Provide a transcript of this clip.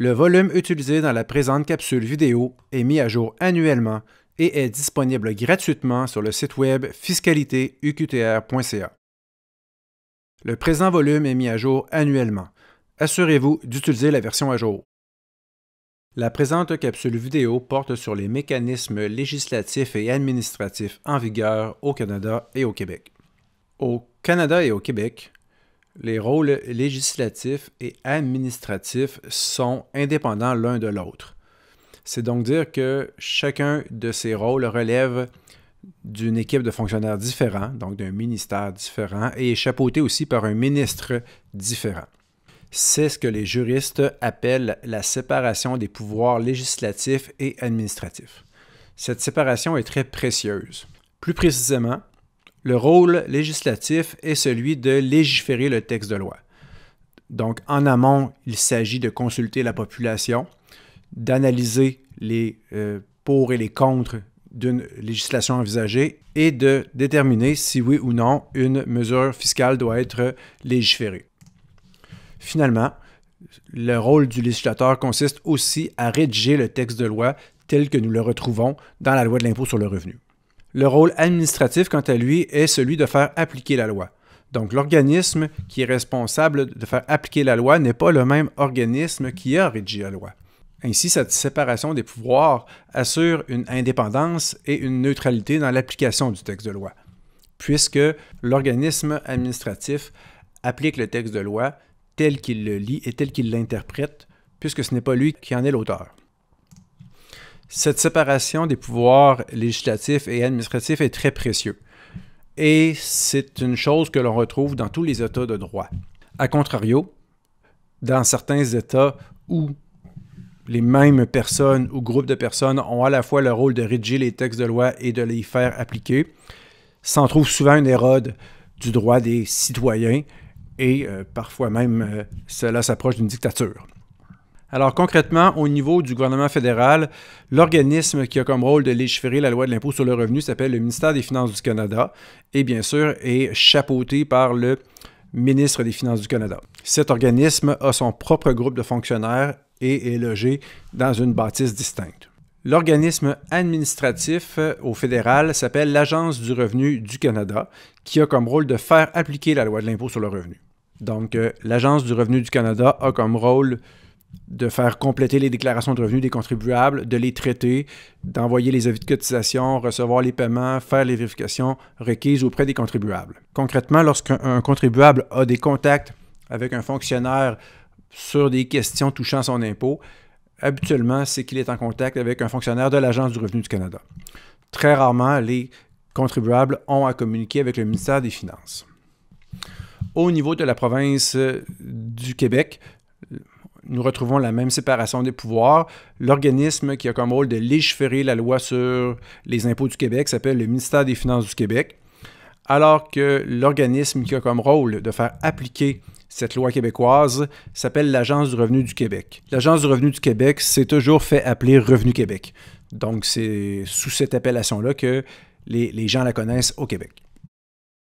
Le volume utilisé dans la présente capsule vidéo est mis à jour annuellement et est disponible gratuitement sur le site web fiscalitéuqtr.ca. Le présent volume est mis à jour annuellement. Assurez-vous d'utiliser la version à jour. La présente capsule vidéo porte sur les mécanismes législatifs et administratifs en vigueur au Canada et au Québec. Au Canada et au Québec, les rôles législatifs et administratifs sont indépendants l'un de l'autre. C'est donc dire que chacun de ces rôles relève d'une équipe de fonctionnaires différents, donc d'un ministère différent, et est chapeauté aussi par un ministre différent. C'est ce que les juristes appellent la séparation des pouvoirs législatifs et administratifs. Cette séparation est très précieuse. Plus précisément, le rôle législatif est celui de légiférer le texte de loi. Donc, en amont, il s'agit de consulter la population, d'analyser les euh, pour et les contre d'une législation envisagée et de déterminer si oui ou non une mesure fiscale doit être légiférée. Finalement, le rôle du législateur consiste aussi à rédiger le texte de loi tel que nous le retrouvons dans la loi de l'impôt sur le revenu. Le rôle administratif, quant à lui, est celui de faire appliquer la loi. Donc l'organisme qui est responsable de faire appliquer la loi n'est pas le même organisme qui a rédigé la loi. Ainsi, cette séparation des pouvoirs assure une indépendance et une neutralité dans l'application du texte de loi, puisque l'organisme administratif applique le texte de loi tel qu'il le lit et tel qu'il l'interprète, puisque ce n'est pas lui qui en est l'auteur. Cette séparation des pouvoirs législatifs et administratifs est très précieux. Et c'est une chose que l'on retrouve dans tous les États de droit. A contrario, dans certains États où les mêmes personnes ou groupes de personnes ont à la fois le rôle de rédiger les textes de loi et de les faire appliquer, s'en trouve souvent une érode du droit des citoyens et euh, parfois même euh, cela s'approche d'une dictature. Alors concrètement, au niveau du gouvernement fédéral, l'organisme qui a comme rôle de légiférer la loi de l'impôt sur le revenu s'appelle le ministère des Finances du Canada et bien sûr est chapeauté par le ministre des Finances du Canada. Cet organisme a son propre groupe de fonctionnaires et est logé dans une bâtisse distincte. L'organisme administratif au fédéral s'appelle l'Agence du revenu du Canada, qui a comme rôle de faire appliquer la loi de l'impôt sur le revenu. Donc, euh, l'Agence du revenu du Canada a comme rôle de faire compléter les déclarations de revenus des contribuables, de les traiter, d'envoyer les avis de cotisation, recevoir les paiements, faire les vérifications requises auprès des contribuables. Concrètement, lorsqu'un contribuable a des contacts avec un fonctionnaire sur des questions touchant son impôt, habituellement, c'est qu'il est en contact avec un fonctionnaire de l'Agence du revenu du Canada. Très rarement, les contribuables ont à communiquer avec le ministère des Finances. Au niveau de la province du Québec, nous retrouvons la même séparation des pouvoirs. L'organisme qui a comme rôle de légiférer la loi sur les impôts du Québec s'appelle le ministère des Finances du Québec, alors que l'organisme qui a comme rôle de faire appliquer cette loi québécoise s'appelle l'Agence du revenu du Québec. L'Agence du revenu du Québec s'est toujours fait appeler Revenu Québec. Donc, c'est sous cette appellation-là que les, gens la connaissent au Québec.